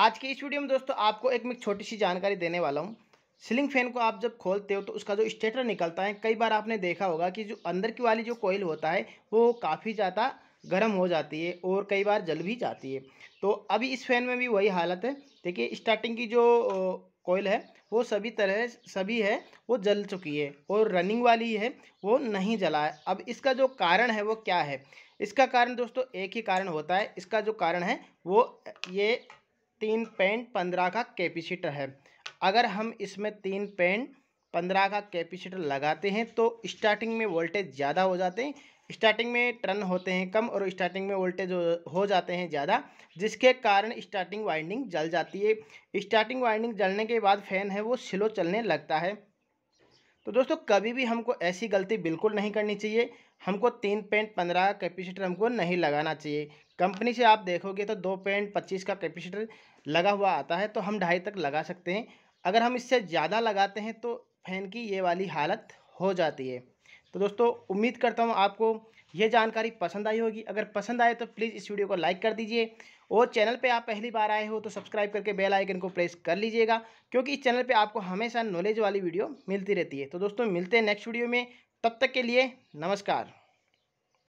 आज के इस वीडियो में दोस्तों आपको एक मैं छोटी सी जानकारी देने वाला हूँ। सीलिंग फ़ैन को आप जब खोलते हो तो उसका जो स्टेटर निकलता है, कई बार आपने देखा होगा कि जो अंदर की वाली जो कोयल होता है, वो काफ़ी ज़्यादा गर्म हो जाती है और कई बार जल भी जाती है। तो अभी इस फ़ैन में भी वही हालत है। देखिए, स्टार्टिंग की जो कोयल है, वो सभी तरह, सभी है, वो जल चुकी है और रनिंग वाली है, वो नहीं जला है। अब इसका जो कारण है, वो क्या है? इसका कारण दोस्तों एक ही कारण होता है। इसका जो कारण है, वो ये तीन पेंट पंद्रह का कैपेसिटर है। अगर हम इसमें तीन पेंट पंद्रह का कैपेसिटर लगाते हैं तो स्टार्टिंग में वोल्टेज ज़्यादा हो जाते हैं, स्टार्टिंग में टर्न होते हैं कम और स्टार्टिंग में वोल्टेज हो जाते हैं ज़्यादा, जिसके कारण स्टार्टिंग वाइंडिंग जल जाती है। स्टार्टिंग वाइंडिंग जलने के बाद फ़ैन है, वो स्लो चलने लगता है। तो दोस्तों, कभी भी हमको ऐसी गलती बिल्कुल नहीं करनी चाहिए। हमको तीन पेंट पंद्रह कैपेसिटर हमको नहीं लगाना चाहिए। कंपनी से आप देखोगे तो दो पेंट पच्चीस का कैपेसिटर लगा हुआ आता है तो हम ढाई तक लगा सकते हैं। अगर हम इससे ज़्यादा लगाते हैं तो फ़ैन की ये वाली हालत हो जाती है। तो दोस्तों, उम्मीद करता हूँ आपको यह जानकारी पसंद आई होगी। अगर पसंद आए तो प्लीज़ इस वीडियो को लाइक कर दीजिए और चैनल पे आप पहली बार आए हो तो सब्सक्राइब करके बेल आइकन को प्रेस कर लीजिएगा, क्योंकि इस चैनल पे आपको हमेशा नॉलेज वाली वीडियो मिलती रहती है। तो दोस्तों, मिलते हैं नेक्स्ट वीडियो में। तब तक के लिए नमस्कार।